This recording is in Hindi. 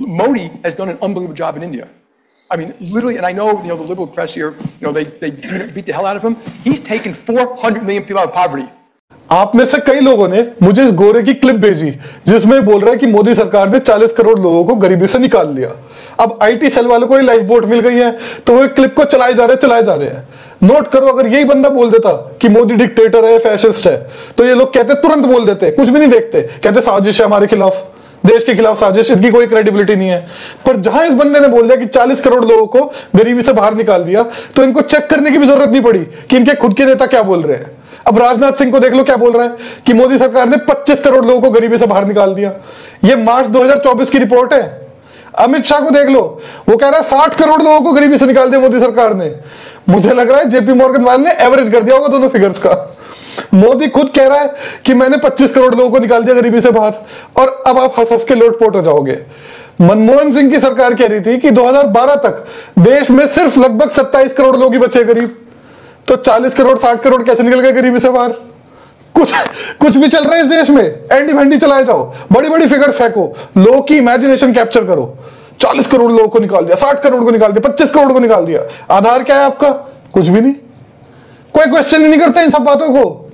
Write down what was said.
Modi has done an unbelievable job in India. I mean, literally, and I know, you know, the liberal press here, you know, they, they beat the hell out of him. He's taken 400 million people out of poverty. आप में से कई लोगों ने मुझे इस गोरे की क्लिप भेजी जिसमें बोल रहा है कि मोदी सरकार ने 40 करोड़ लोगों को गरीबी से निकाल लिया अब आईटी सेल वालों को ही लाइफ बोट मिल गई है तो वो क्लिप को चलाए जा रहे चलाए जा रहे हैं नोट करो अगर यही बंदा बोल देता कि मोदी डिक्टेटर है फैशिस्ट है तो ये लोग कहते तुरंत बोल देते कुछ भी नहीं देखते कहते साजिश है हमारे खिलाफ देश के खिलाफ साजिश, इसकी कोई क्रेडिबिलिटी नहीं है। पर जहाँ इस बंदे ने बोल दिया कि 40 करोड़ लोगों को गरीबी से बाहर निकाल दिया तो इनको चेक करने की भी ज़रूरत नहीं पड़ी कि इनके खुद के नेता क्या बोल रहे हैं। अब राजनाथ सिंह को देख लो क्या बोल रहा है कि मोदी सरकार ने 25 करोड़ लोगों को गरीबी से बाहर निकाल दिया। ये मार्च 2024 की रिपोर्ट है। अमित शाह को देख लो, वो कह रहा है साठ करोड़ लोगों को गरीबी से निकाल दिया मोदी सरकार ने। मुझे लग रहा है जेपी मॉर्गन वाले ने एवरेज कर दिया होगा दोनों फिगर्स का। मोदी खुद कह रहा है कि मैंने 25 करोड़ लोगों को निकाल दिया गरीबी से बाहर, और अब आप हंस हंस के लोटपोट हो जाओगे। मनमोहन सिंह की सरकार कह रही थी कि 2012 तक देश में सिर्फ़ लगभग 27 करोड़ लोग ही बचे गरीब। तो 40 करोड़ 60 करोड़ कैसे निकल गए गरीबी से बाहर? कुछ कुछ भी चल रहा है इस देश में, एंडी भेंटी चलाए जाओ बड़ी बड़ी फिगर्स फेंको, लोगों की इमेजिनेशन कैप्चर करो। 40 करोड़ लोगों को निकाल दिया 60 करोड़ को निकाल दिया 25 करोड़ को निकाल दिया। आधार क्या है आपका? कुछ भी नहीं। क्वेश्चन ही नहीं करते इन सब बातों को।